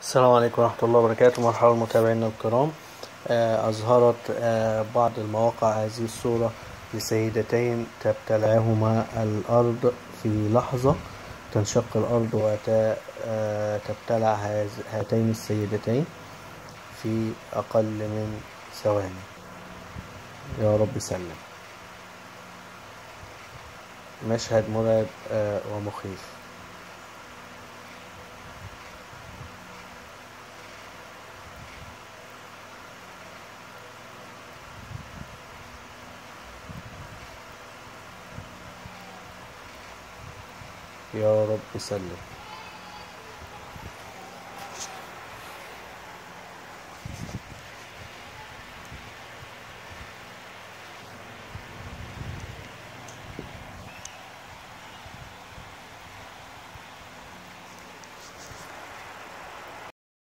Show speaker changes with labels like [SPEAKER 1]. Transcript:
[SPEAKER 1] السلام عليكم ورحمة الله وبركاته مرحبا متابعينا الكرام. آه، أظهرت آه، بعض المواقع هذه الصورة لسيدتين تبتلعهما الأرض في لحظة تنشق الأرض وتبتلع هاتين السيدتين في أقل من ثواني. يا رب سلم مشهد مرعب آه، ومخيف. يا رب سلم.